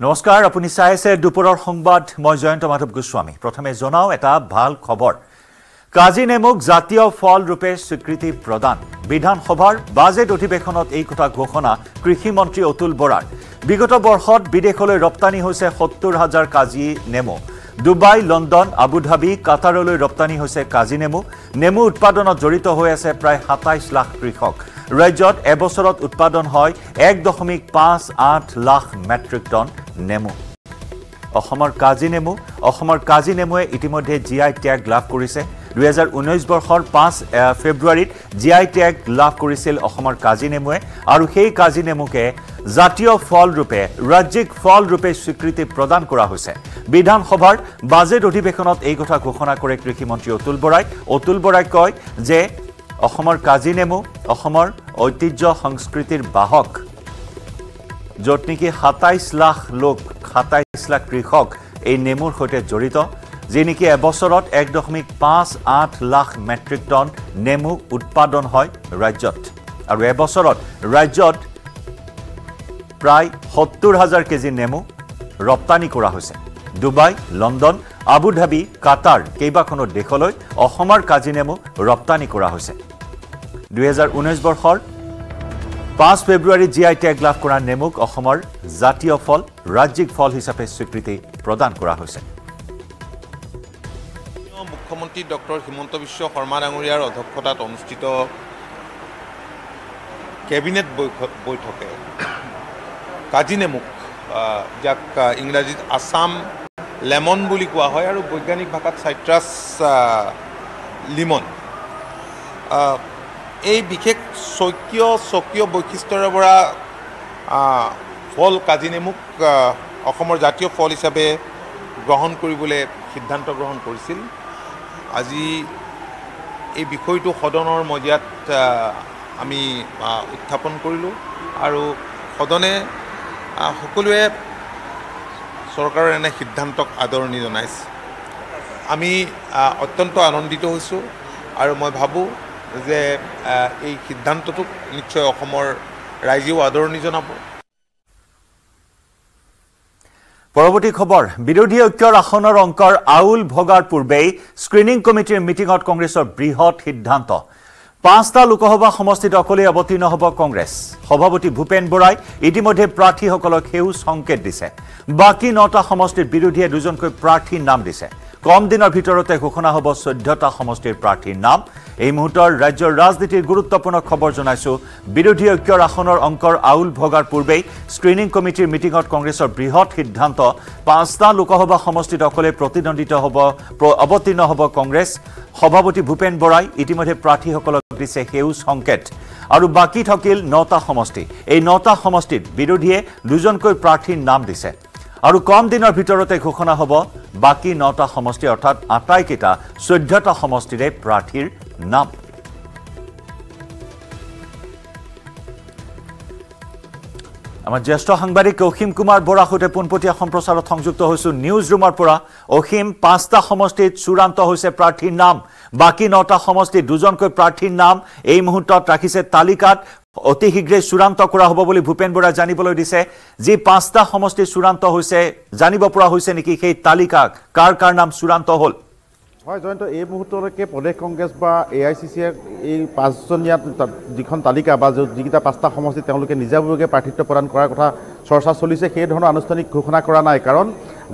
নমস্কাৰ আপুনি চাই আছে দুপৰৰ সংবাদ। মই জয়ন্ত মাধৱ গোস্বামী। প্ৰথমে জনাওঁ এটা ভাল খবৰ। কাজি নেমুক জাতীয় ফল ৰূপে স্বীকৃতি প্ৰদান। বিধানসভাৰ বাজেট অধিৱেশনত এই কথা ঘোষণা কৃষিমন্ত্ৰী অতুল বৰাৰ। বিগত বৰ্ষত বিদেশলৈ ৰপ্তানি হৈছে সত্তৰ হাজাৰ কাজি নেমু। ডুবাই লণ্ডন আবুধাবি কাটাৰলৈ ৰপ্তানি হৈছে কাজি নেমু। নেমু উৎপাদনত জড়িত হৈ আছে প্ৰায় সাতাইছ লাখ কৃষক। ৰাজ্যত এবছৰত উৎপাদন হয় এক দশমিক পাঁচ আঠ লাখ মেট্ৰিক টন নেমু। অসমৰ কাজি নেমু অসমৰ কাজি নেমুৱে ইতিমধ্যে জি আই টেগ লাভ কৰিছে। দুহেজাৰ ঊনৈছ বৰ্ষৰ পাঁচ ফেব্ৰুৱাৰীত জি আই টেগ লাভ কৰিছিল অসমৰ কাজি নেমুৱে আৰু সেই কাজি নেমুকে জাতীয় ফলৰূপে ৰাজ্যিক ফলৰূপে স্বীকৃতি প্ৰদান কৰা হৈছে। বিধানসভাৰ বাজেট অধিৱেশনত এই কথা ঘোষণা কৰে কৃষিমন্ত্ৰী অতুল বৰাই। অতুল বৰাই কয় যে অসমৰ কাজি নেমু অসমৰ ঐতিহ্য সংস্কৃতিৰ বাহক। য'ত নেকি সাতাইছ লাখ লোক সাতাইছ লাখ কৃষক এই নেমুৰ সৈতে জড়িত যি নেকি এবছৰত এক দশমিক পাঁচ আঠ লাখ মেট্ৰিক টন নেমু উৎপাদন হয় ৰাজ্যত। আৰু এবছৰত ৰাজ্যত প্ৰায় সত্তৰ হাজাৰ কেজি নেমু ৰপ্তানি কৰা হৈছে। ডুবাই লণ্ডন আবুধাবি কাটাৰ কেইবাখনো দেশলৈ অসমৰ কাজি নেমু ৰপ্তানি কৰা হৈছে। দুহেজাৰ ঊনৈছ বৰ্ষৰ পাঁচ ফেব্ৰুৱাৰীত জি আই টেগ লাভ কৰা নেমুক অসমৰ জাতীয় ফল ৰাজ্যিক ফল হিচাপে স্বীকৃতি প্ৰদান কৰা হৈছে। মুখ্যমন্ত্ৰী ডক্টৰ হিমন্ত বিশ্ব শৰ্মা ডাঙৰীয়াৰ অধ্যক্ষতাত অনুষ্ঠিত কেবিনেট বৈঠক বৈঠকে কাজি নেমুক যাক ইংৰাজীত আছাম লেমন বুলি কোৱা হয় আৰু বৈজ্ঞানিক ভাষাত চাইট্ৰাছ লিমন। এই বিশেষ স্বকীয় স্বকীয় বৈশিষ্ট্যৰে পৰা ফল কাজি নেমুক আহ, অসমৰ জাতীয় ফল হিচাপে গ্ৰহণ কৰিবলৈ সিদ্ধান্ত গ্ৰহণ কৰিছিল। আজি এই বিষয়টো সদনৰ মজিয়াত আমি উত্থাপন কৰিলোঁ আৰু সদনে সকলোৱে চৰকাৰৰ এনে সিদ্ধান্তক আদৰণি জনাইছে। আমি অত্যন্ত আনন্দিত হৈছোঁ আৰু মই ভাবোঁ যে এই সিদ্ধান্তটোক নিশ্চয় অসমৰ ৰাইজেও আদৰণি জনাব। পৰৱৰ্তী খবৰ বিৰোধী ঐক্যৰ আসনৰ অংকৰ আউল ভগাৰ পূৰ্বেই স্ক্ৰিনিং কমিটিৰ মিটিঙত কংগ্ৰেছৰ বৃহৎ সিদ্ধান্ত। পাঁচটা লোকসভা সমষ্টিত অকলেই অৱতীৰ্ণ হ'ব কংগ্ৰেছ। সভাপতি ভূপেন বৰাই ইতিমধ্যে প্ৰাৰ্থীসকলক সেউজ সংকেত দিছে। বাকী নটা সমষ্টিৰ বিৰোধীয়ে দুজনকৈ প্ৰাৰ্থীৰ নাম দিছে। কম দিনৰ ভিতৰতে ঘোষণা হ'ব চৈধ্যটা সমষ্টিৰ প্ৰাৰ্থীৰ নাম। এই মুহূৰ্তৰ ৰাজ্যৰ ৰাজনীতিৰ গুৰুত্বপূৰ্ণ খবৰ জনাইছো বিৰোধী ঐক্যৰ আসনৰ অংকৰ আউল ভগাৰ পূৰ্বেই স্ক্ৰিনিং কমিটিৰ মিটিঙত কংগ্ৰেছৰ বৃহৎ সিদ্ধান্ত। পাঁচটা লোকসভা সমষ্টিত অকলে প্ৰতিদ্বন্দ্বিত হ'ব অৱতীৰ্ণ হ'ব কংগ্ৰেছ। সভাপতি ভূপেন বৰাই ইতিমধ্যে প্ৰাৰ্থীসকলক দিছে সেউজ সংকেত। আৰু বাকী থাকিল নটা সমষ্টি। এই নটা সমষ্টিত বিৰোধীয়ে দুজনকৈ প্ৰাৰ্থীৰ নাম দিছে। আৰু কম দিনৰ ভিতৰতে ঘোষণা হ'ব বাকী নটা সমষ্টি অৰ্থাৎ আটাইকেইটা চৈধ্যটা সমষ্টিৰে প্ৰাৰ্থীৰ নাম। আমাৰ জ্যেষ্ঠ সাংবাদিক অসীম কুমাৰ বৰাৰ সৈতে পোনপটীয়া সম্প্ৰচাৰত সংযুক্ত হৈছো। নিউজ ৰুমৰ পৰা অসীম পাঁচটা সমষ্টিত চূড়ান্ত হৈছে প্ৰাৰ্থীৰ নাম। বাকী নটা সমষ্টিত দুজনকৈ প্ৰাৰ্থীৰ নাম। এই মুহূৰ্তত ৰাখিছে তালিকাত অতি শীঘ্ৰে চূড়ান্ত কৰা হ'ব বুলি ভূপেন বৰাই জানিবলৈ দিছে। যি পাঁচটা সমষ্টি চূড়ান্ত হৈছে জানিব পৰা হৈছে নেকি সেই তালিকা কাৰ কাৰ নাম চূড়ান্ত হ'ল? হয় জয়ন্ত এই মুহূৰ্তলৈকে প্ৰদেশ কংগ্ৰেছ বা এ আই চি চিয়ে এই পাঁচজনীয়া যিখন তালিকা বা যিকেইটা পাঁচটা সমষ্টিত তেওঁলোকে নিজাববীয়াকৈ প্ৰাৰ্থিত্ব প্ৰদান কৰাৰ কথা চৰ্চা চলিছে সেই ধৰণৰ আনুষ্ঠানিক ঘোষণা কৰা নাই। কাৰণ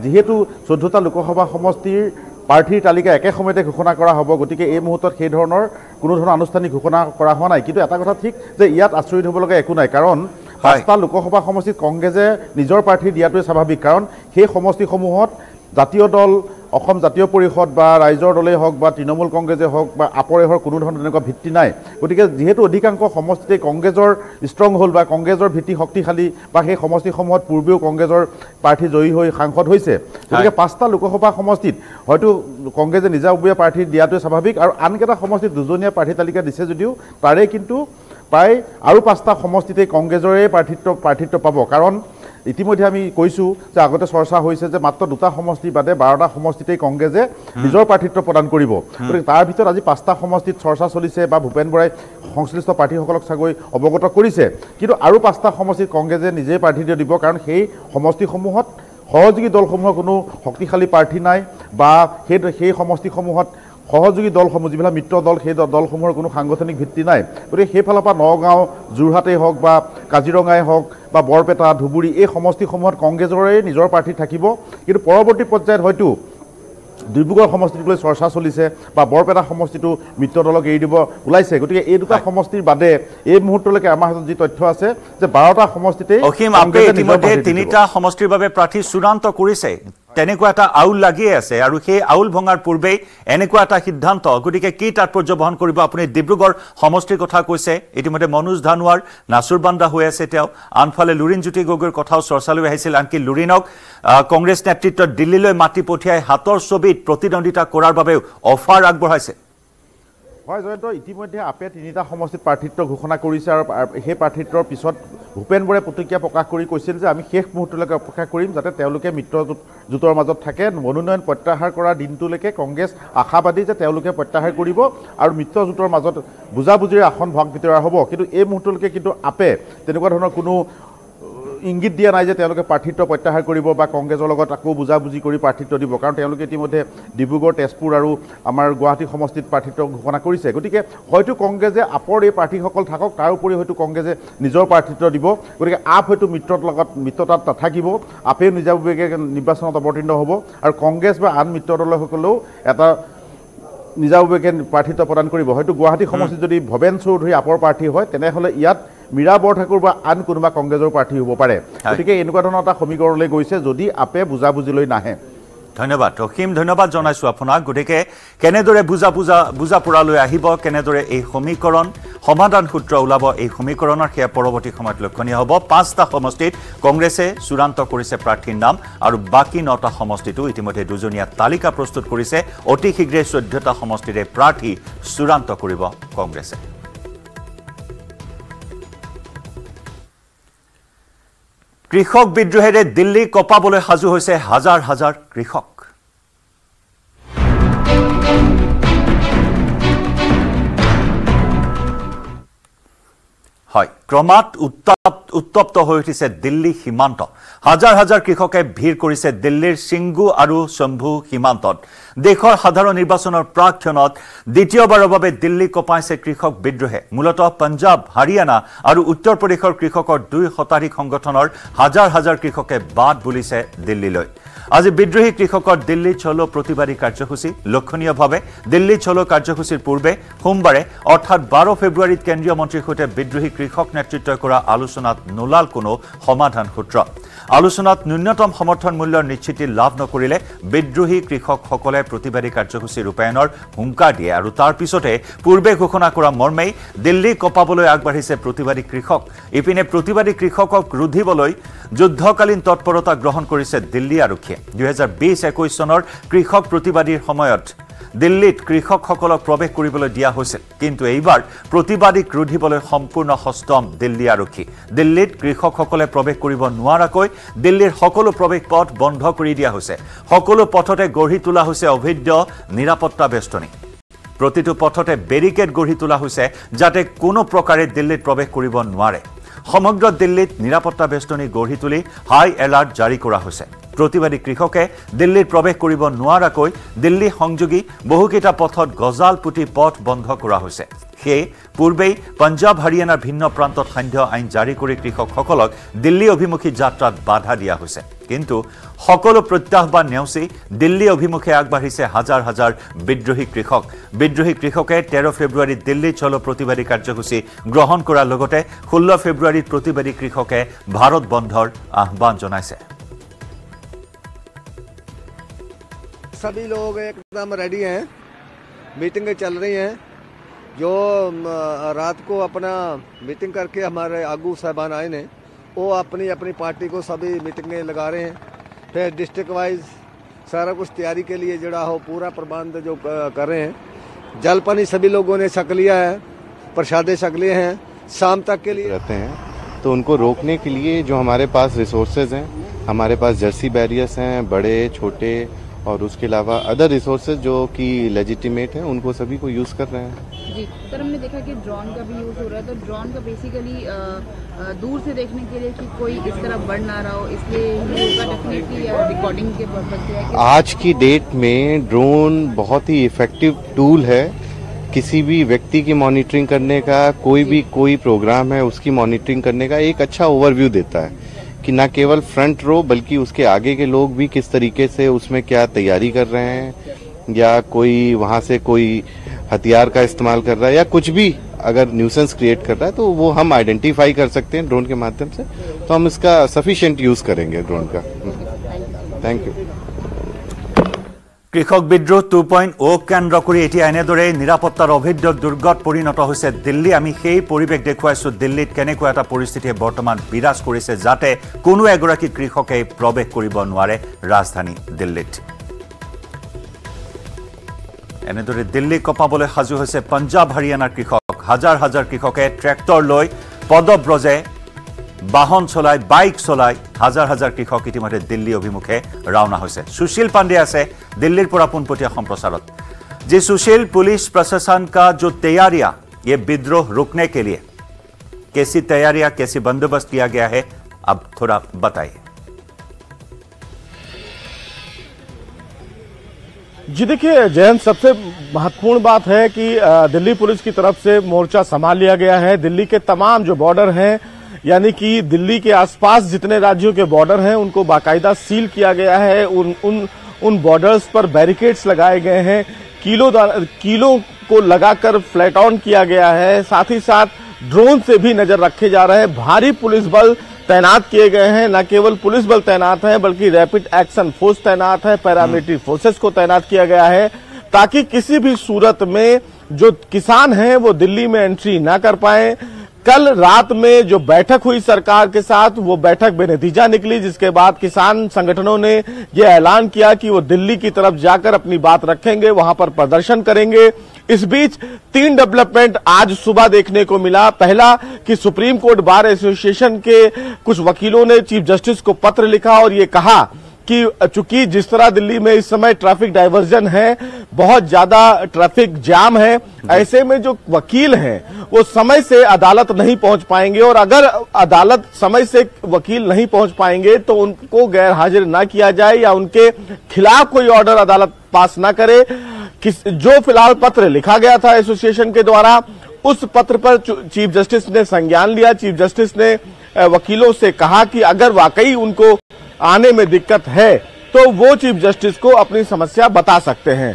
যিহেতু চৈধ্যটা লোকসভা সমষ্টিৰ প্ৰাৰ্থীৰ তালিকা একে সময়তে ঘোষণা কৰা হ'ব গতিকে এই মুহূৰ্তত সেই ধৰণৰ কোনো ধৰণৰ আনুষ্ঠানিক ঘোষণা কৰা হোৱা নাই। কিন্তু এটা কথা ঠিক যে ইয়াত আচৰিত হ'ব লগা একো নাই কাৰণ পাঁচটা লোকসভা সমষ্টিত কংগ্ৰেছে নিজৰ প্ৰাৰ্থী দিয়াটোৱে স্বাভাৱিক। কাৰণ সেই সমষ্টিসমূহত জাতীয় দল অসম জাতীয় পৰিষদ বা ৰাইজৰ দলেই হওক বা তৃণমূল কংগ্ৰেছেই হওক বা আপৰে হওক কোনো ধৰণৰ তেনেকুৱা ভিত্তি নাই। গতিকে যিহেতু অধিকাংশ সমষ্টিতেই কংগ্ৰেছৰ ষ্ট্ৰং হ'ল বা কংগ্ৰেছৰ ভিত্তি শক্তিশালী বা সেই সমষ্টিসমূহত পূৰ্বেও কংগ্ৰেছৰ প্ৰাৰ্থী জয়ী হৈ সাংসদ হৈছে। গতিকে পাঁচটা লোকসভা সমষ্টিত হয়তো কংগ্ৰেছে নিজাববীয়া প্ৰাৰ্থী দিয়াটোৱে স্বাভাৱিক আৰু আনকেইটা সমষ্টিত দুজনীয়া প্ৰাৰ্থী তালিকা দিছে যদিও তাৰে কিন্তু প্ৰায় আৰু পাঁচটা সমষ্টিতেই কংগ্ৰেছৰে প্ৰাৰ্থিত্ব প্ৰাৰ্থিত্ব পাব। কাৰণ ইতিমধ্যে আমি কৈছোঁ যে আগতে চৰ্চা হৈছে যে মাত্ৰ দুটা সমষ্টিৰ বাদে বাৰটা সমষ্টিতেই কংগ্ৰেছে নিজৰ প্ৰাৰ্থিত্ব প্ৰদান কৰিব। গতিকে তাৰ ভিতৰত আজি পাঁচটা সমষ্টিত চৰ্চা চলিছে বা ভূপেন বৰাই সংশ্লিষ্ট প্ৰাৰ্থীসকলক চাগৈ অৱগত কৰিছে। কিন্তু আৰু পাঁচটা সমষ্টিত কংগ্ৰেছে নিজেই প্ৰাৰ্থিত্ব দিব কাৰণ সেই সমষ্টিসমূহত সহযোগী দলসমূহৰ কোনো শক্তিশালী প্ৰাৰ্থী নাই বা সেই সেই সমষ্টিসমূহত সহযোগী দলসমূহ যিবিলাক মিত্ৰ দল সেই দলসমূহৰ কোনো সাংগঠনিক ভিত্তি নাই। গতিকে সেইফালৰ পৰা নগাঁও যোৰহাটেই হওক বা কাজিৰঙাই হওক বা বৰপেটা ধুবুৰী এই সমষ্টিসমূহত কংগ্ৰেছৰে নিজৰ প্ৰাৰ্থী থাকিব। কিন্তু পৰৱৰ্তী পৰ্যায়ত হয়তো ডিব্ৰুগড় সমষ্টিটোক লৈ চৰ্চা চলিছে বা বৰপেটা সমষ্টিটো মিত্ৰ দলক এৰি দিব ওলাইছে। গতিকে এই দুটা সমষ্টিৰ বাদে এই মুহূৰ্তলৈকে আমাৰ হাতত যি তথ্য আছে যে বাৰটা সমষ্টিতেই অসীম ইতিমধ্যে। তিনিটা সমষ্টিৰ বাবে প্ৰাৰ্থী চূড়ান্ত কৰিছে। তেনেকুৱা এটা আউল লাগিয়ে আছে আৰু সেই আউল ভঙাৰ পূৰ্বেই এনেকুৱা এটা সিদ্ধান্ত গতিকে কি তাৎপৰ্য বহন কৰিব আপুনি ডিব্ৰুগড় সমষ্টিৰ কথা কৈছে। ইতিমধ্যে মনোজ ধানোৱাৰ নাচুৰ বান্দা হৈ আছে তেওঁ। আনফালে লুৰিণজ্যোতি গগৈৰ কথাও চৰ্চালৈ আহিছিল। আনকি লুৰিণক কংগ্ৰেছ নেতৃত্বত দিল্লীলৈ মাতি পঠিয়াই হাতৰ ছবিত প্ৰতিদ্বন্দ্বিতা কৰাৰ বাবেও অফাৰ আগবঢ়াইছে। হয় জয়ন্ত ইতিমধ্যে আপে তিনিটা সমষ্টিত প্ৰাৰ্থিত্ব ঘোষণা কৰিছে আৰু সেই প্ৰাৰ্থিত্বৰ পিছত ভূপেন বৰাই প্ৰতিক্ৰিয়া প্ৰকাশ কৰি কৈছিল যে আমি শেষ মুহূৰ্তলৈকে অপেক্ষা কৰিম যাতে তেওঁলোকে মিত্ৰজোঁট জোঁটৰ মাজত থাকে। মনোনয়ন প্ৰত্যাহাৰ কৰা দিনটোলৈকে কংগ্ৰেছ আশাবাদী যে তেওঁলোকে প্ৰত্যাহাৰ কৰিব আৰু মিত্ৰজোঁটৰ মাজত বুজাবুজিৰে আসন ভাগ বিতৰা হ'ব। কিন্তু এই মুহূৰ্তলৈকে কিন্তু আপে তেনেকুৱা ধৰণৰ কোনো ইংগিত দিয়া নাই যে তেওঁলোকে প্ৰাৰ্থিত্ব প্ৰত্যাহাৰ কৰিব বা কংগ্ৰেছৰ লগত আকৌ বুজাবুজি কৰি প্ৰাৰ্থিত্ব দিব কাৰণ তেওঁলোকে ইতিমধ্যে ডিব্ৰুগড় তেজপুৰ আৰু আমাৰ গুৱাহাটী সমষ্টিত প্ৰাৰ্থিত্ব ঘোষণা কৰিছে। গতিকে হয়তো কংগ্ৰেছে আপৰ এই প্ৰাৰ্থীসকল থাকক তাৰ উপৰি হয়তো কংগ্ৰেছে নিজৰ প্ৰাৰ্থিত্ব দিব। গতিকে আপ হয়তো মিত্ৰৰ লগত মিত্ৰতাত নাথাকিব আপেও নিজাববীয়াকৈ নিৰ্বাচনত অৱতীৰ্ণ হ'ব আৰু কংগ্ৰেছ বা আন মিত্ৰ দলসকলেও এটা নিজাববীয়াকৈ প্ৰাৰ্থিত্ব প্ৰদান কৰিব। হয়তো গুৱাহাটী সমষ্টিত যদি ভৱেন চৌধুৰী আপৰ প্ৰাৰ্থী হয় তেনেহ'লে ইয়াত মীৰা বৰঠাকুৰ বা আন কোনোবা কংগ্ৰেছৰ প্ৰাৰ্থী হ'ব পাৰে। গতিকে এনেকুৱা ধৰণৰ এটা সমীকৰণলৈ গৈছে যদি আপে বুজাবুজিলৈ নাহে। ধন্যবাদ অসীম ধন্যবাদ জনাইছোঁ আপোনাক। গতিকে কেনেদৰে বুজা বুজা বুজা পৰালৈ আহিব কেনেদৰে এই সমীকৰণ সমাধান সূত্ৰ ওলাব এই সমীকৰণৰ সেয়া পৰৱৰ্তী সময়ত লক্ষণীয় হ'ব। পাঁচটা সমষ্টিত কংগ্ৰেছে চূড়ান্ত কৰিছে প্ৰাৰ্থীৰ নাম আৰু বাকী নটা সমষ্টিতো ইতিমধ্যে দুজনীয়া তালিকা প্ৰস্তুত কৰিছে। অতি শীঘ্ৰে চৈধ্যটা সমষ্টিৰে প্ৰাৰ্থী চূড়ান্ত কৰিব কংগ্ৰেছে। কৃষক বিদ্ৰোহেৰে দিল্লী কঁপাবলৈ সাজু হৈছে হাজাৰ হাজাৰ কৃষক। হয়। ক্ৰমাৎ উত্তাপ উত্তপ্ত হৈ উঠিছে দিল্লী সীমান্ত। হাজাৰ হাজাৰ কৃষকে ভিৰ কৰিছে দিল্লীৰ সিংগু আৰু শম্ভু সীমান্তত। দেশৰ সাধাৰণ নিৰ্বাচনৰ প্ৰাক্ষণত দ্বিতীয়বাৰৰ বাবে দিল্লী কঁপাইছে কৃষক বিদ্ৰোহে। মূলতঃ পঞ্জাৱ হাৰিয়ানা আৰু উত্তৰ প্ৰদেশৰ কৃষকৰ দুই শতাধিক সংগঠনৰ হাজাৰ হাজাৰ কৃষকে বাট বুলিছে দিল্লীলৈ। আজি বিদ্ৰোহী কৃষকৰ দিল্লীত চলো প্ৰতিবাদী কাৰ্যসূচী। লক্ষণীয়ভাৱে দিল্লীত চলো কাৰ্যসূচীৰ পূৰ্বে সোমবাৰে অৰ্থাৎ বাৰ ফেব্ৰুৱাৰীত কেন্দ্ৰীয় মন্ত্ৰীৰ সৈতে বিদ্ৰোহী কৃষক নেতৃত্বই কৰা আলোচনাত নোলাল কোনো সমাধান সূত্ৰ। আলোচনাত ন্যূনতম সমৰ্থন মূল্যৰ নিশ্চিতি লাভ নকৰিলে বিদ্ৰোহী কৃষকসকলে প্ৰতিবাদী কাৰ্যসূচী ৰূপায়ণৰ হুংকাৰ দিয়ে আৰু তাৰ পিছতে পূৰ্বে ঘোষণা কৰা মৰ্মেই দিল্লী কঁপাবলৈ আগবাঢ়িছে প্ৰতিবাদী কৃষক। ইপিনে প্ৰতিবাদী কৃষকক ৰুধিবলৈ যুদ্ধকালীন তৎপৰতা গ্ৰহণ কৰিছে দিল্লী আৰক্ষীয়ে। দুহেজাৰ বিছ একৈছ চনৰ কৃষক প্ৰতিবাদীৰ সময়ত দিল্লীত কৃষকসকলক প্ৰৱেশ কৰিবলৈ দিয়া হৈছিল। কিন্তু এইবাৰ প্ৰতিবাদীক ৰুধিবলৈ সম্পূৰ্ণ সষ্টম দিল্লী আৰক্ষী। দিল্লীত কৃষকসকলে প্ৰৱেশ কৰিব নোৱাৰাকৈ দিল্লীৰ সকলো প্ৰৱেশ পথ বন্ধ কৰি দিয়া হৈছে। সকলো পথতে গঢ়ি তোলা হৈছে অভেদ্য নিৰাপত্তা বেষ্টনী। প্ৰতিটো পথতে বেৰিকেড গঢ়ি তোলা হৈছে যাতে কোনো প্ৰকাৰে দিল্লীত প্ৰৱেশ কৰিব নোৱাৰে। সমগ্ৰ দিল্লীত নিৰাপত্তা বেষ্টনী গঢ়ি তুলি হাই এলাৰ্ট জাৰি কৰা হৈছে। প্ৰতিবাদী কৃষকে দিল্লীত প্ৰৱেশ কৰিব নোৱাৰাকৈ দিল্লী সংযোগী বহুকেইটা পথত গজাল পুতি পথ বন্ধ কৰা হৈছে। সেয়ে পূৰ্বেই পঞ্জাৱ হাৰিয়ানাৰ ভিন্ন প্ৰান্তত সান্ধ্য আইন জাৰি কৰি কৃষকসকলক দিল্লী অভিমুখী যাত্ৰাত বাধা দিয়া হৈছে। কিন্তু সকলো প্ৰত্যাহ্বান নেওচি দিল্লী অভিমুখে আগবাঢ়িছে হাজাৰ হাজাৰ বিদ্ৰোহী কৃষক। বিদ্ৰোহী কৃষকে তেৰ ফেব্ৰুৱাৰীত দিল্লীত চলো প্ৰতিবাদী কাৰ্যসূচী গ্ৰহণ কৰাৰ লগতে ষোল্ল ফেব্ৰুৱাৰীত প্ৰতিবাদী কৃষকে ভাৰত বন্ধৰ আহ্বান জনাইছে। सभी लोग एकदम रेडी हैं। मीटिंगें चल रही हैं। जो रात को अपना मीटिंग करके हमारे आगू साहबान आए ने, वो अपनी अपनी पार्टी को सभी मीटिंगें लगा रहे हैं। फिर डिस्ट्रिक्ट वाइज सारा कुछ तैयारी के लिए जड़ा हो, पूरा प्रबंध जो कर रहे हैं। जल पानी सभी लोगों ने छक लिया है, प्रसादे छक लिए हैं। शाम तक के लिए रहते हैं। तो उनको रोकने के लिए जो हमारे पास रिसोर्सेज हैं, हमारे पास जर्सी बैरियर्स हैं, बड़े, छोटे और उसके अलावा अदर रिसोर्सेज जो कि लेजिटिमेट हैं उनको सभी को यूज़ कर रहे हैं। जी सर हमने देखा कि ड्रोन का भी यूज़ हो रहा है तो ड्रोन का बेसिकली दूर से देखने के लिए कि कोई इस तरह बढ़ ना रहा हो इसलिए रिकॉर्डिंग के पर्पज से है आज की डेट में ड्रोन बहुत ही इफ़ेक्टिव टूल है। किसी भी व्यक्ति की मॉनिटरिंग करने का कोई भी कोई प्रोग्राम है उसकी मॉनिटरिंग करने का एक अच्छा ओवरव्यू देता है। कि ना केवल फ्रंट रो बल्कि उसके आगे के लोग भी किस तरीके से उसमें क्या तैयारी कर रहे हैं या कोई वहाँ से कोई हथियार का इस्तेमाल कर रहा है या कुछ भी अगर न्यूसेंस क्रिएट कर रहा है तो वो हम आइडेंटिफाई कर सकते हैं ड्रोन के माध्यम से। तो हम इसका सफिशेंट यूज़ करेंगे ड्रोन का। थैंक यू কৃষক বিদ্ৰোহ টু পইণ্ট অ' কেন্দ্ৰ কৰি এতিয়া এনেদৰে নিৰাপত্তাৰ অভেদ্য দুৰ্গত পৰিণত হৈছে দিল্লী। আমি সেই পৰিৱেশ দেখুৱাইছোঁ দিল্লীত কেনেকুৱা এটা পৰিস্থিতিয়ে বৰ্তমান বিৰাজ কৰিছে যাতে কোনো এগৰাকী কৃষকে প্ৰৱেশ কৰিব নোৱাৰে ৰাজধানী দিল্লীত। এনেদৰে দিল্লী কঁপাবলৈ সাজু হৈছে পঞ্জাৱ হাৰিয়ানাৰ কৃষক। হাজাৰ হাজাৰ কৃষকে ট্ৰেক্টৰ লৈ পদব্ৰজে বাহন চলাই বাইক চলাই হাজাৰ হাজাৰ কৃষক ইতিমধ্যে দিল্লী অভিমুখে ৰাওনা হৈছে সুশীল পাণ্ডে আছে দিল্লীৰ পৰা পোনপটীয়া সম্প্ৰচাৰত যি সুশীল পুলিচ প্ৰশাসন কা जो तैयारियां ये विद्रोह रुकने के लिए कैसी तैयारियां कैसी बंदोबस्त किया गया है अब थोड़ा बताइए जी देखिए जयंत सबसे महत्वपूर्ण बात है कि अ, दिल्ली पुलिस की तरफ से मोर्चा संभाल लिया गया है दिल्ली के तमाम जो बॉर्डर हैं यानी कि दिल्ली के आसपास जितने राज्यों के बॉर्डर हैं, उनको बाकायदा सील किया गया है। उन उन उन बॉर्डर्स पर बैरिकेड्स लगाए गए हैं। किलो किलो को लगाकर फ्लैट ऑन किया गया है। साथ ही साथ ड्रोन से भी नज़र रखे जा रहे हैं। भारी पुलिस बल तैनात किए गए हैं। न केवल पुलिस बल तैनात है, बल्कि रैपिड एक्शन फोर्स तैनात है। पैरामिलिट्री फोर्सेस को तैनात किया गया है। ताकि किसी भी सूरत में जो किसान हैं, वो दिल्ली में एंट्री ना कर पाए। कल रात में जो बैठक हुई सरकार के साथ, वो बैठक बेनतीजा निकली, जिसके बाद किसान संगठनों ने ये ऐलान किया कि वो दिल्ली की तरफ़ जाकर अपनी बात रखेंगे, वहाँ पर प्रदर्शन करेंगे। इस बीच तीन डेवलपमेंट आज सुबह देखने को मिला। पहला, कि सुप्रीम कोर्ट बार एसोसिएशन के कुछ वकीलों ने चीफ जस्टिस को पत्र लिखा और ये कहा कि चूँकि जिस तरह दिल्ली में इस समय ट्रैफ़िक डाइवर्जन है बहुत ज़्यादा ट्रैफ़िक जाम है ऐसे में जो वकील हैं वो समय से अदालत नहीं पहुँच पाएँगे और अगर अदालत समय से वकील नहीं पहुँच पाएँगे तो उनको गैर हाजिर ना किया जाए या उनके खिलाफ कोई ऑर्डर अदालत पास ना करे। किस जो फ़िलहाल पत्र लिखा गया था एसोसिएशन के द्वारा उस पत्र पर चीफ जस्टिस ने संज्ञान लिया। चीफ जस्टिस ने वकीलों से कहा कि अगर वाकई उनको आने में दिक्कत है तो वो चीफ जस्टिस को अपनी समस्या बता सकते हैं।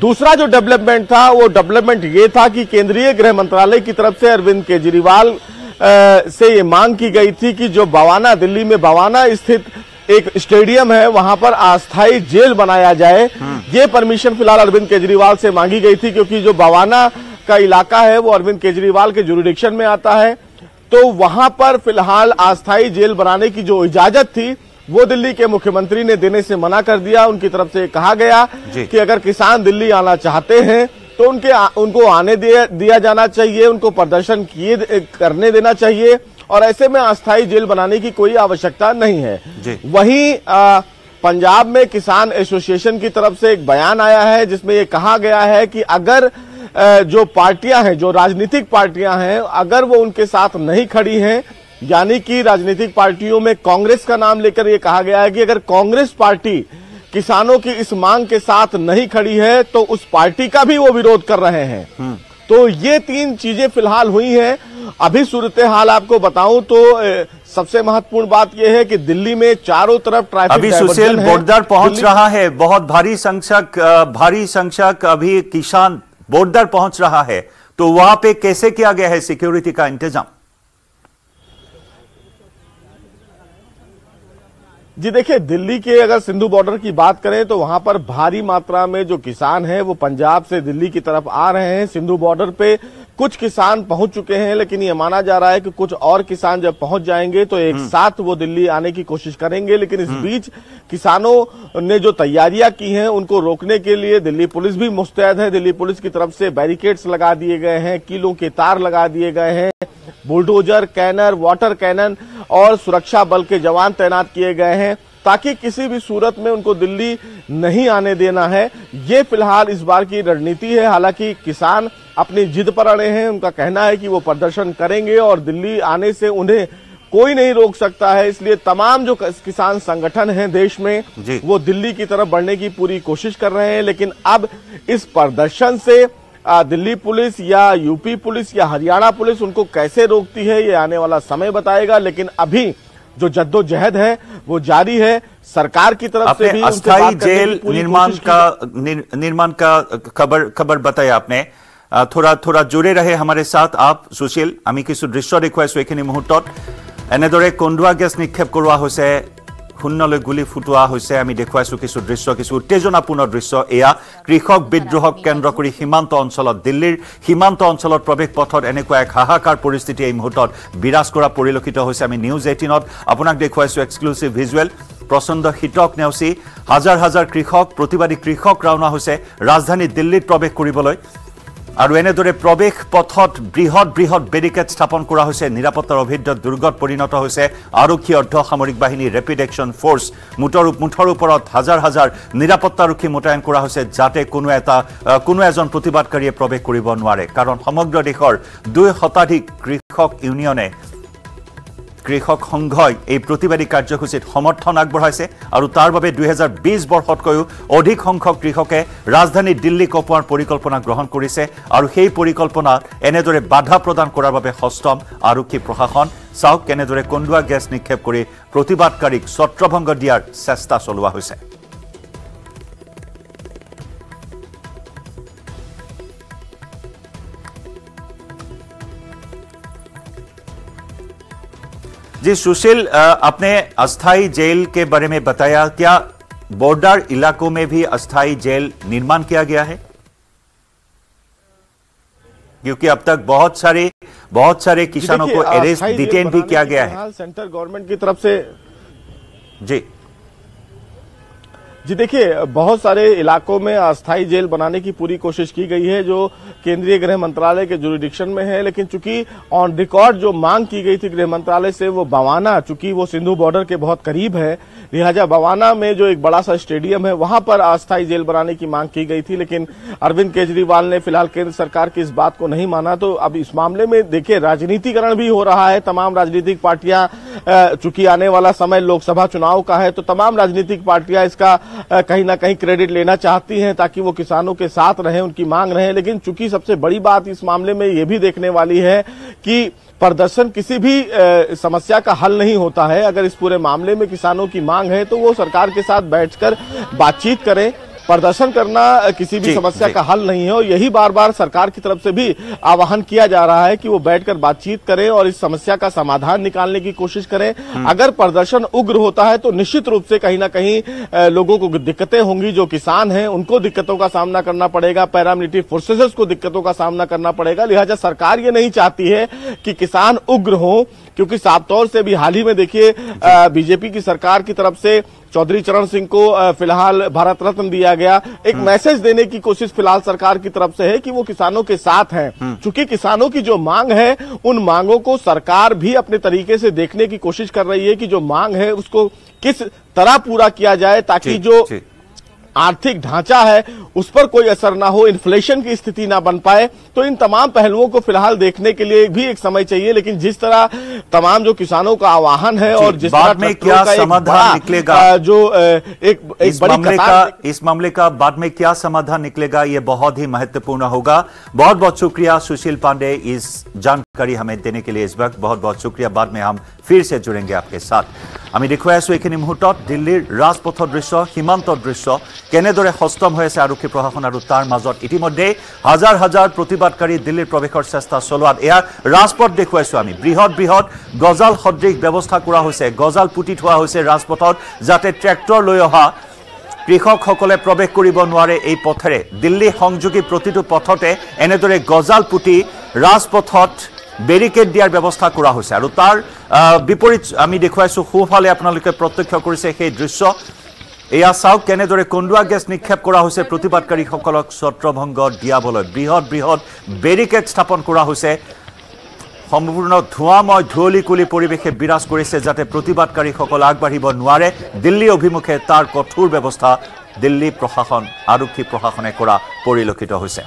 दूसरा जो डेवलपमेंट था वो डेवलपमेंट ये था कि केंद्रीय गृह मंत्रालय की तरफ़ से अरविंद केजरीवाल से ये मांग की गई थी कि जो बवाना दिल्ली में बवाना स्थित एक स्टेडियम है वहाँ पर अस्थायी जेल बनाया जाए। ये परमिशन फ़िलहाल अरविंद केजरीवाल से मांगी गई थी क्योंकि जो बवाना का इलाका है वो अरविंद केजरीवाल के जुरिडिक्शन में आता है। तो वहाँ पर फ़िलहाल अस्थायी जेल बनाने की जो इजाज़त थी वो दिल्ली के मुख्यमंत्री ने देने से मना कर दिया। उनकी तरफ़ से कहा गया कि अगर किसान दिल्ली आना चाहते हैं तो उनके आ, उनको आने दिया, दिया जाना चाहिए उनको प्रदर्शन किए करने देना चाहिए और ऐसे में अस्थायी जेल बनाने की कोई आवश्यकता नहीं है। वहीं आ, पंजाब में किसान एसोसिएशन की तरफ़ से एक बयान आया है जिसमें ये कहा गया है कि अगर जो पार्टियाँ हैं जो राजनीतिक पार्टियाँ हैं अगर वो उनके साथ नहीं खड़ी हैं यानी कि राजनीतिक पार्टियों में कांग्रेस का नाम लेकर ये कहा गया है कि अगर कांग्रेस पार्टी किसानों की इस मांग के साथ नहीं खड़ी है तो उस पार्टी का भी वो विरोध कर रहे हैं। तो ये तीन चीज़ें फ़िलहाल हुई हैं। अभी सूरत हाल आपको बताऊँ तो सबसे महत्वपूर्ण बात यह है कि दिल्ली में चारों तरफ़ ट्रैफ़िक अभी सुशील। बॉर्डर पहुँच रहा है बहुत भारी संख्यक भारी संख्यक अभी किसान बॉर्डर पहुँच रहा है तो वहाँ पे कैसे किया गया है सिक्योरिटी का इंतज़ाम? जी देखिए, दिल्ली के अगर सिंधु बॉर्डर की बात करें तो वहाँ पर भारी मात्रा में जो किसान हैं, वो पंजाब से दिल्ली की तरफ़ आ रहे हैं सिंधु बॉर्डर पे। कुछ किसान पहुँच चुके हैं लेकिन ये माना जा रहा है कि कुछ और किसान जब पहुँच जाएँगे तो एक साथ वो दिल्ली आने की कोशिश करेंगे। लेकिन इस बीच किसानों ने जो तैयारियाँ की हैं उनको रोकने के लिए दिल्ली पुलिस भी मुस्तैद है। दिल्ली पुलिस की तरफ़ से बैरिकेड्स लगा दिए गए हैं कीलों के तार लगा दिए गए हैं बुलडोजर कैनर वाटर कैनन और सुरक्षा बल के जवान तैनात किए गए हैं। ताकि किसी भी सूरत में उनको दिल्ली नहीं आने देना है। ये फ़िलहाल इस बार की रणनीति है। हालाँकि किसान अपनी जिद पर अड़े हैं। उनका कहना है कि वो प्रदर्शन करेंगे और दिल्ली आने से उन्हें कोई नहीं रोक सकता है। इसलिए तमाम जो किसान संगठन हैं देश में वो दिल्ली की तरफ़ बढ़ने की पूरी कोशिश कर रहे हैं। लेकिन अब इस प्रदर्शन से दिल्ली पुलिस या यूपी पुलिस या हरियाणा पुलिस उनको कैसे रोकती है ये आने वाला समय बताएगा। लेकिन अभी जो जद्दोजहद है वो जारी है सरकार की तरफ से आपने भी उनसे अस्थाई बात करने की जेल पूरी निर्माण कोशिश की का निर- निर्माण का खबर खबर बताया आपने আহ, থোড়া থোড়া জোৰে ৰাহে আমাৰ সাথ আপ সুশীল আমি কিছু দৃশ্য দেখুৱাইছো এইখিনি মুহূৰ্তত এনেদৰে কন্দুৱা গেছ নিক্ষেপ কৰোৱা হৈছে শূন্যলৈ গুলী ফুটোৱা হৈছে আমি দেখুৱাইছো কিছু দৃশ্য কিছু উত্তেজনাপূৰ্ণ দৃশ্য। এয়া কৃষক বিদ্ৰোহক কেন্দ্ৰ কৰি সীমান্ত অঞ্চলত দিল্লীৰ সীমান্ত অঞ্চলত প্ৰৱেশ পথত এনেকুৱা এক হাহাকাৰ পৰিস্থিতি এই মুহূৰ্তত বিৰাজ কৰা পৰিলক্ষিত হৈছে। আমি নিউজ এইটিনত আপোনাক দেখুৱাইছো এক্সক্লুচিভ ভিজুৱেল প্ৰচণ্ড শীতক নেওচি হাজাৰ হাজাৰ কৃষক প্ৰতিবাদী কৃষক ৰাওনা হৈছে। ৰাজধানী দিল্লীত প্ৰৱেশ কৰিবলৈ আৰু এনেদৰে প্ৰৱেশ পথত বৃহৎ বৃহৎ বেৰিকেড স্থাপন কৰা হৈছে নিৰাপত্তাৰ অভিদ্ধ দুৰ্গত পৰিণত হৈছে আৰক্ষী অৰ্ধ সামৰিক বাহিনী ৰেপিড একশ্যন ফ'ৰ্চ মুঠৰ মুঠৰ ওপৰত হাজাৰ হাজাৰ নিৰাপত্তাৰক্ষী মোতায়েন কৰা হৈছে যাতে কোনো এটা কোনো এজন প্ৰতিবাদকাৰীয়ে প্ৰৱেশ কৰিব নোৱাৰে। কাৰণ সমগ্ৰ দেশৰ দুই শতাধিক কৃষক ইউনিয়নে কৃষক সংঘই এই প্ৰতিবাদী কাৰ্যসূচীত সমৰ্থন আগবঢ়াইছে আৰু তাৰ বাবে দুহেজাৰ বিছ বৰ্ষতকৈও অধিক সংখ্যক কৃষকে ৰাজধানী দিল্লী কপোৱাৰ পৰিকল্পনা গ্ৰহণ কৰিছে আৰু সেই পৰিকল্পনাত এনেদৰে বাধা প্ৰদান কৰাৰ বাবে সষ্টম আৰক্ষী প্ৰশাসন চাওক কেনেদৰে কন্দুৱা গেছ নিক্ষেপ কৰি প্ৰতিবাদকাৰীক ছত্ৰভংগ দিয়াৰ চেষ্টা চলোৱা হৈছে। जी सुशील अपने आपने अस्थाई जेल के बारे में बताया क्या बॉर्डर इलाकों में भी अस्थाई जेल निर्माण किया गया है? क्योंकि अब तक बहुत सारे बहुत सारे किसानों को अरेस्ट डिटेन भी किया गया है। सेंट्रल गवर्नमेंट की तरफ़ से जी। जी देखिए, बहुत सारे इलाकों में अस्थायी जेल बनाने की पूरी कोशिश की गई है, जो केंद्रीय गृह मंत्रालय के जुरिडिक्शन में है, लेकिन चूँकि ऑन रिकॉर्ड जो मांग की गई थी गृह मंत्रालय से, वो बवाना, चूँकि वो सिंधु बॉर्डर के बहुत करीब है, लिहाजा बवाना में जो एक बड़ा सा स्टेडियम है, वहाँ पर अस्थायी जेल बनाने की मांग की गई थी, लेकिन अरविंद केजरीवाल ने फ़िलहाल केंद्र सरकार की इस बात को नहीं माना तो अब इस मामले में देखिए, राजनीतिकरण भी हो रहा है, तमाम राजनीतिक पार्टियाँ चूँकि आने वाला समय लोकसभा चुनाव का है तो तमाम राजनीतिक पार्टियाँ इसका कहीं ना कहीं क्रेडिट लेना चाहती हैं ताकि वो किसानों के साथ रहें, उनकी मांग रहे। लेकिन चूँकि सबसे बड़ी बात इस मामले में ये भी देखने वाली है कि प्रदर्शन किसी भी समस्या का हल नहीं होता है। अगर इस पूरे मामले में किसानों की मांग है तो वो सरकार के साथ बैठकर बातचीत करें। प्रदर्शन करना किसी भी समस्या का हल नहीं है और यही बार बार सरकार की तरफ़ से भी आह्वान किया जा रहा है कि वो बैठकर बातचीत करें और इस समस्या का समाधान निकालने की कोशिश करें। अगर प्रदर्शन उग्र होता है तो निश्चित रूप से कहीं ना कहीं लोगों को दिक्कतें होंगी जो किसान हैं उनको दिक्कतों का सामना करना पड़ेगा पैरामिलिट्री फोर्सेज को दिक्कतों का सामना करना पड़ेगा। लिहाजा सरकार ये नहीं चाहती है कि किसान उग्र हो क्योंकि साफ़ तौर से भी हाल ही में देखिए बीजेपी की सरकार की तरफ़ से चौधरी चरण सिंह को फ़िलहाल भारत रत्न दिया गया। एक मैसेज देने की कोशिश फ़िलहाल सरकार की तरफ़ से है कि वो किसानों के साथ हैं। चूँकि किसानों की जो मांग है उन मांगों को सरकार भी अपने तरीके से देखने की कोशिश कर रही है कि जो मांग है उसको किस तरह पूरा किया जाए ताकि जो। आर्थिक ढांचा है उस पर कोई असर ना हो इन्फ्लेशन की स्थिति ना बन पाए। तो इन तमाम पहलुओं को फिलहाल देखने के लिए भी एक समय चाहिए लेकिन जिस तरह तमाम जो किसानों का आह्वान है जी, और जिस बाद तरह में ट्रैक्टरों क्या का एक समाधान बड़ा, निकलेगा? अ, जो अ, एक एक इस बड़ी मामले कतार का इस मामले का बाद में क्या समाधान निकलेगा ये बहुत ही महत्वपूर्ण होगा बहुत बहुत शुक्रिया सुशील पांडे इस जानकारी हमें देने के लिए इस वक्त बहुत बहुत शुक्रिया बाद में हम फिर से जुड़ेंगे आपके साथ আমি দেখুৱাই আছো এইখিনি মুহূৰ্তত দিল্লীৰ ৰাজপথৰ দৃশ্য সীমান্তৰ দৃশ্য কেনেদৰে সষ্টম হৈ আছে আৰক্ষী প্ৰশাসন আৰু তাৰ মাজত ইতিমধ্যে হাজাৰ হাজাৰ প্ৰতিবাদকাৰী দিল্লীৰ প্ৰৱেশৰ চেষ্টা চলোৱাত এয়া ৰাজপথ দেখুৱাইছো আমি। বৃহৎ বৃহৎ গজাল সদৃশ ব্যৱস্থা কৰা হৈছে। গজাল পুতি থোৱা হৈছে ৰাজপথত যাতে ট্ৰেক্টৰ লৈ অহা কৃষকসকলে প্ৰৱেশ কৰিব নোৱাৰে এই পথেৰে। দিল্লী সংযোগী প্ৰতিটো পথতে এনেদৰে গজাল পুতি ৰাজপথত বেৰিকেড দিয়াৰ ব্যৱস্থা কৰা হৈছে। আৰু তাৰ বিপৰীত আমি দেখুৱাইছোঁ সোঁফালে আপোনালোকে প্ৰত্যক্ষ কৰিছে সেই দৃশ্য। এয়া চাওক কেনেদৰে কন্দুৱা গেছ নিক্ষেপ কৰা হৈছে প্ৰতিবাদকাৰীসকলক ছত্ৰভংগ দিয়াবলৈ। বৃহৎ বৃহৎ বেৰিকেড স্থাপন কৰা হৈছে। সম্পূৰ্ণ ধোঁৱাময় ধুঁৱলি কুলি পৰিৱেশে বিৰাজ কৰিছে যাতে প্ৰতিবাদকাৰীসকল আগবাঢ়িব নোৱাৰে। দিল্লী অভিমুখে তাৰ কঠোৰ ব্যৱস্থা দিল্লী প্ৰশাসন আৰক্ষী প্ৰশাসনে কৰা পৰিলক্ষিত হৈছে।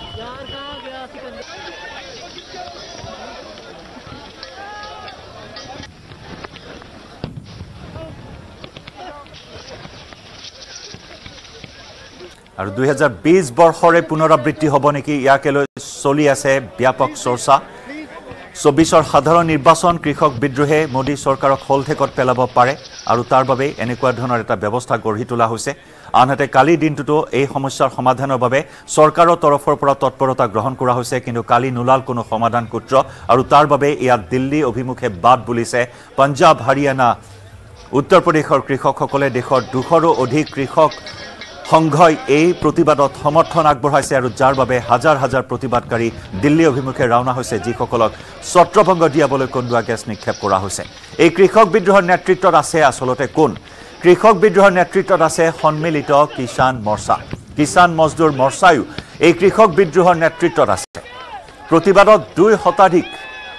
আৰু দুহেজাৰ বিছ বৰ্ষৰে পুনৰাবৃত্তি হ'ব নেকি? ইয়াকে লৈ চলি আছে ব্যাপক চৰ্চা। চৌবিছৰ সাধাৰণ নিৰ্বাচন কৃষক বিদ্ৰোহে মোদী চৰকাৰক শলঠেকত পেলাব পাৰে আৰু তাৰ বাবেই এনেকুৱা ধৰণৰ এটা ব্যৱস্থা গঢ়ি তোলা হৈছে। আনহাতে কালিৰ দিনটোতো এই সমস্যাৰ সমাধানৰ বাবে চৰকাৰৰ তৰফৰ পৰা তৎপৰতা গ্ৰহণ কৰা হৈছে কিন্তু কালি নোলাল কোনো সমাধান সূত্ৰ আৰু তাৰ বাবে ইয়াত দিল্লী অভিমুখে বাট বুলিছে পঞ্জাৱ হাৰিয়ানা উত্তৰ প্ৰদেশৰ কৃষকসকলে দেশৰ দুশৰো অধিক কৃষক সংঘই এই প্ৰতিবাদত সমৰ্থন আগবঢ়াইছে আৰু যাৰ বাবে হাজাৰ হাজাৰ প্ৰতিবাদকাৰী দিল্লী অভিমুখে ৰাওনা হৈছে যিসকলক ছত্ৰভংগ দিয়াবলৈ কন্দুৱা গেছ নিক্ষেপ কৰা হৈছে। এই কৃষক বিদ্ৰোহৰ নেতৃত্বত আছে আচলতে কোন? কৃষক বিদ্ৰোহৰ নেতৃত্বত আছে সন্মিলিত কিষাণ মৰ্চা। কিষাণ মজদুৰ মৰ্চায়ো এই কৃষক বিদ্ৰোহৰ নেতৃত্বত আছে। প্ৰতিবাদত দুই শতাধিক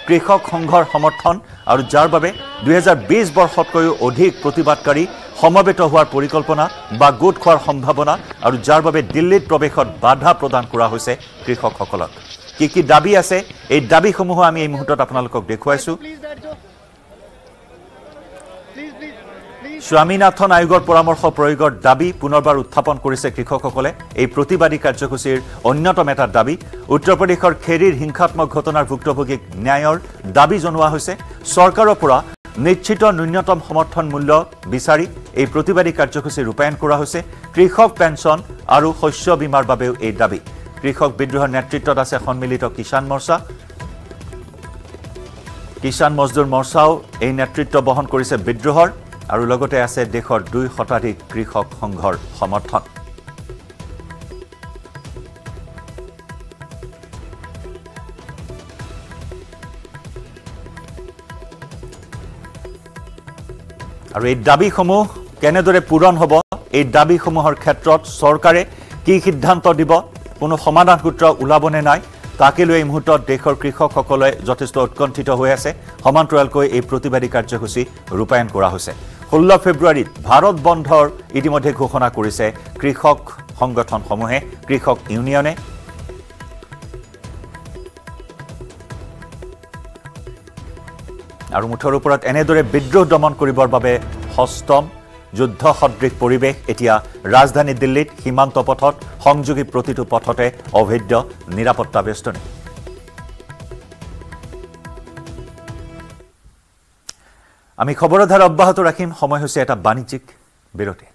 কৃষক সংঘৰ সমৰ্থন আৰু যাৰ বাবে দুহেজাৰ বিছ বৰ্ষতকৈও অধিক প্ৰতিবাদকাৰী সমবেত হোৱাৰ পৰিকল্পনা বা গোট খোৱাৰ সম্ভাৱনা আৰু যাৰ বাবে দিল্লীত প্ৰৱেশত বাধা প্ৰদান কৰা হৈছে কৃষকসকলক। কি কি দাবী আছে? এই দাবীসমূহো আমি এই মুহূৰ্তত আপোনালোকক দেখুৱাইছোঁ। স্বামীনাথন আয়োগৰ পৰামৰ্শ প্ৰয়োগৰ দাবী পুনৰবাৰ উত্থাপন কৰিছে কৃষকসকলে। এই প্ৰতিবাদী কাৰ্যসূচীৰ অন্যতম এটা দাবী উত্তৰ প্ৰদেশৰ খেৰীৰ হিংসাত্মক ঘটনাৰ ভুক্তভোগীক ন্যায়ৰ দাবী জনোৱা হৈছে। চৰকাৰৰ পৰা নিশ্চিত ন্যূনতম সমৰ্থন মূল্য বিচাৰি এই প্ৰতিবাদী কাৰ্যসূচী ৰূপায়ণ কৰা হৈছে। কৃষক পেঞ্চন আৰু শস্য বীমাৰ বাবেও এই দাবী। কৃষক বিদ্ৰোহৰ নেতৃত্বত আছে সন্মিলিত কিষাণ মৰ্চা। কিষাণ মজদুৰ মৰ্চাও এই নেতৃত্ব বহন কৰিছে বিদ্ৰোহৰ আৰু লগতে আছে দেশৰ দুই শতাধিক কৃষক সংঘৰ সমৰ্থন। আৰু এই দাবীসমূহ কেনেদৰে পূৰণ হ'ব এই দাবীসমূহৰ ক্ষেত্ৰত চৰকাৰে কি সিদ্ধান্ত দিব কোনো সমাধান সূত্ৰ ওলাবনে নাই তাকে লৈ এই মুহূৰ্তত দেশৰ কৃষকসকলে যথেষ্ট উৎকণ্ঠিত হৈ আছে। সমান্তৰালকৈ এই প্ৰতিবাদী কাৰ্যসূচী ৰূপায়ণ কৰা হৈছে। ষোল্ল ফেব্ৰুৱাৰীত ভাৰত বন্ধৰ ইতিমধ্যে ঘোষণা কৰিছে কৃষক সংগঠনসমূহে কৃষক ইউনিয়নে। আৰু মুঠৰ ওপৰত এনেদৰে বিদ্ৰোহ দমন কৰিবৰ বাবে সষ্টম যুদ্ধ সদৃশ পৰিৱেশ এতিয়া ৰাজধানী দিল্লীত সীমান্ত পথত সংযোগী প্ৰতিটো পথতে অভেদ্য নিৰাপত্তা বেষ্টনী আমি খবৰৰ ধাৰা অব্যাহত ৰাখিম। সময় হৈছে এটা বাণিজ্যিক বিৰতি।